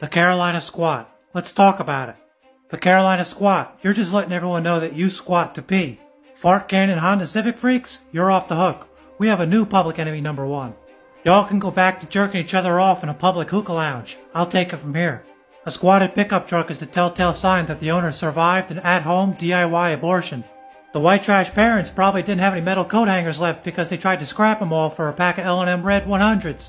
The Carolina Squat. Let's talk about it. The Carolina Squat. You're just letting everyone know that you squat to pee. Fart Cannon Honda Civic freaks, you're off the hook. We have a new public enemy number one. Y'all can go back to jerking each other off in a public hookah lounge. I'll take it from here. A squatted pickup truck is the telltale sign that the owner survived an at-home DIY abortion. The white trash parents probably didn't have any metal coat hangers left because they tried to scrap them all for a pack of L&M Red 100s.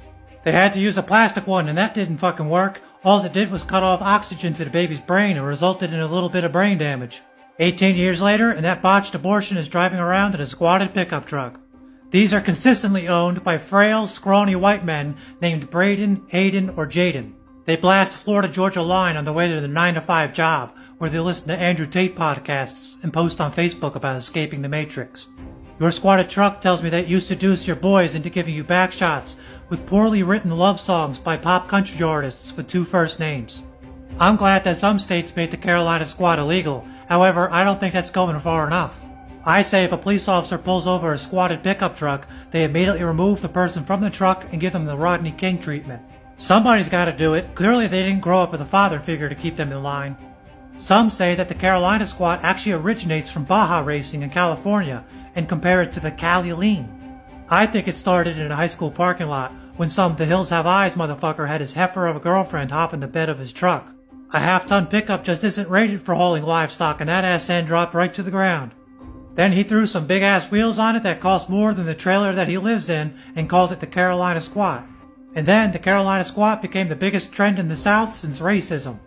They had to use a plastic one and that didn't fucking work. All it did was cut off oxygen to the baby's brain and resulted in a little bit of brain damage. 18 years later, and that botched abortion is driving around in a squatted pickup truck. These are consistently owned by frail, scrawny white men named Braden, Hayden, or Jaden. They blast Florida Georgia line on the way to the 9 to 5 job, where they listen to Andrew Tate podcasts and post on Facebook about escaping the Matrix. Your squatted truck tells me that you seduce your boys into giving you back shots with poorly written love songs by pop country artists with two first names. I'm glad that some states made the Carolina squat illegal, however, I don't think that's going far enough. I say if a police officer pulls over a squatted pickup truck, they immediately remove the person from the truck and give them the Rodney King treatment. Somebody's gotta do it. Clearly they didn't grow up with a father figure to keep them in line. Some say that the Carolina squat actually originates from Baja racing in California and compare it to the Cali lean. I think it started in a high school parking lot when some The Hills Have Eyes motherfucker had his heifer of a girlfriend hop in the bed of his truck. A half-ton pickup just isn't rated for hauling livestock and that ass end dropped right to the ground. Then he threw some big ass wheels on it that cost more than the trailer that he lives in and called it the Carolina Squat. And then the Carolina Squat became the biggest trend in the South since racism.